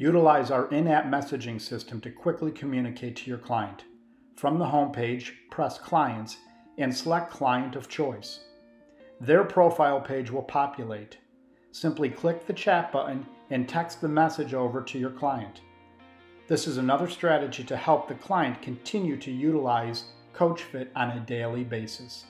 Utilize our in-app messaging system to quickly communicate to your client. From the homepage, press Clients and select Client of Choice. Their profile page will populate. Simply click the chat button and text the message over to your client. This is another strategy to help the client continue to utilize CoachFit on a daily basis.